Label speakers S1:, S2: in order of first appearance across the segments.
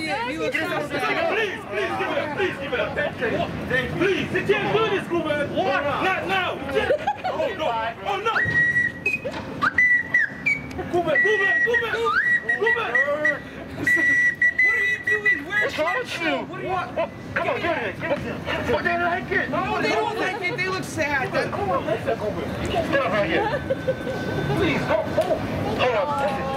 S1: Please, please give it up. Please give it up. Please, you can't do this, Goober. Not now. Oh, you can't. Oh, no. Oh, no. Goober, Goober, Goober. Goober.
S2: What are you doing? Where's Marshall? What are you?
S3: Oh, come on, give it. Give it. What they like it?
S2: No, they don't like it. They look sad. That-
S3: Stand up right here. Please, hold, hold. Hold on.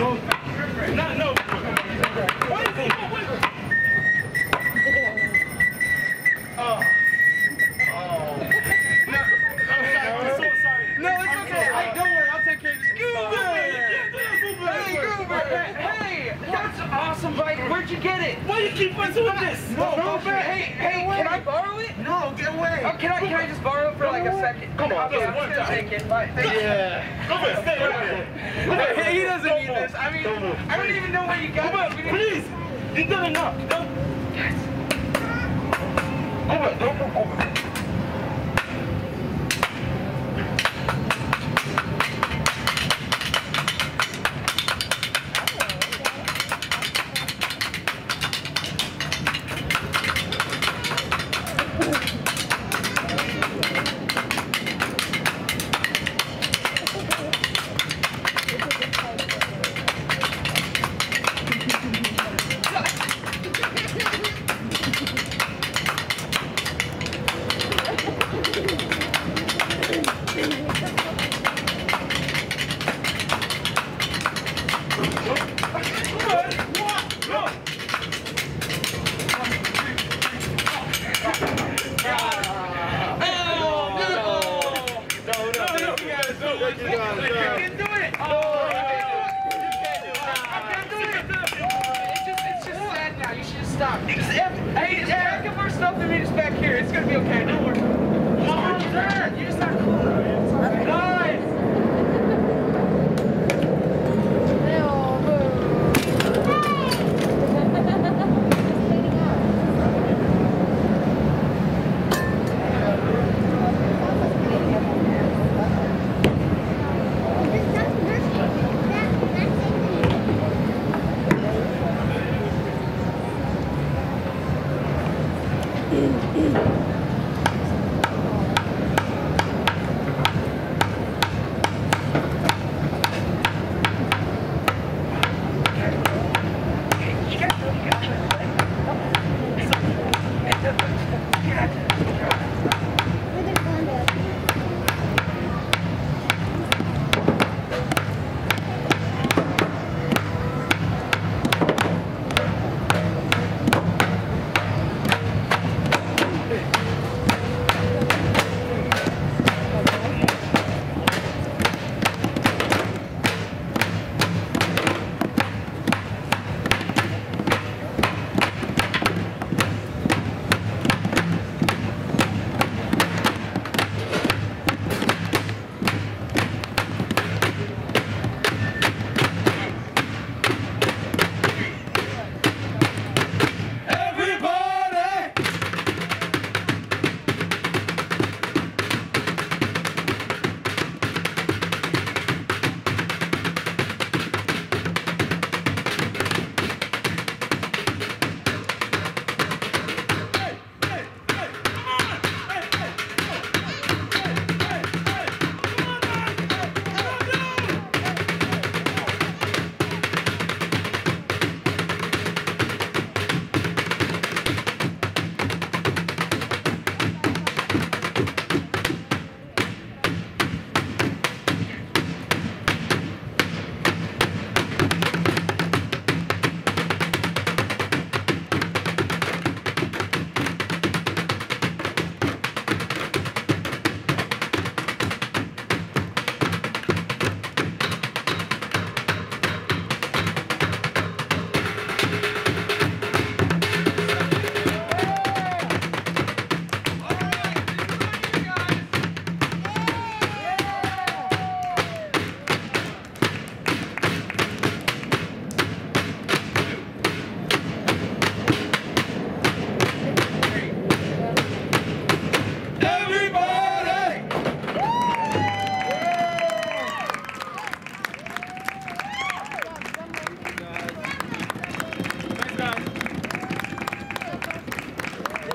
S1: Not, no. Why he? No, wait. Oh. Oh. No, I'm sorry. I'm so sorry.
S2: No, it's okay. Hey, don't worry. I'll take care of this. Goober! Hey, Goober! Hey, that's an awesome bike. Where'd you get it?
S1: Why do you keep messing with this?
S2: No, Goober. Hey, hey, can I borrow it?
S3: No, get away.
S2: Oh, can I can I just borrow it for like a second?
S3: Come on, just
S2: I'm
S3: one time.
S2: take it.
S3: Yeah.
S1: Come on, stay right here.
S2: He doesn't need this. I mean. I don't even know where you got
S1: Come
S2: it.
S1: on, please. You done enough. Don't.
S3: Come on, don't move
S2: You can do. Oh. You can do it. I can do it. It's just, it's just sad now. You should stop. Hey, just pack up our stuff and meet us back here. It's gonna be okay. Don't worry.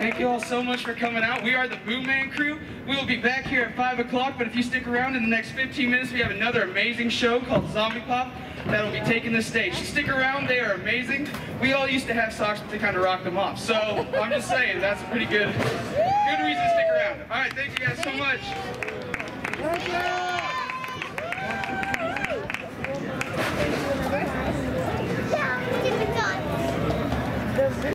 S2: Thank you all so much for coming out. We are the Boo Man Crew. We will be back here at 5 o'clock, but if you stick around in the next 15 minutes, we have another amazing show called Zombie Pop that'll be taking the stage. Stick around, they are amazing. We all used to have socks but they kind of rock them off, so I'm just saying, that's a pretty good, good reason to stick around. All right, thank you guys so much.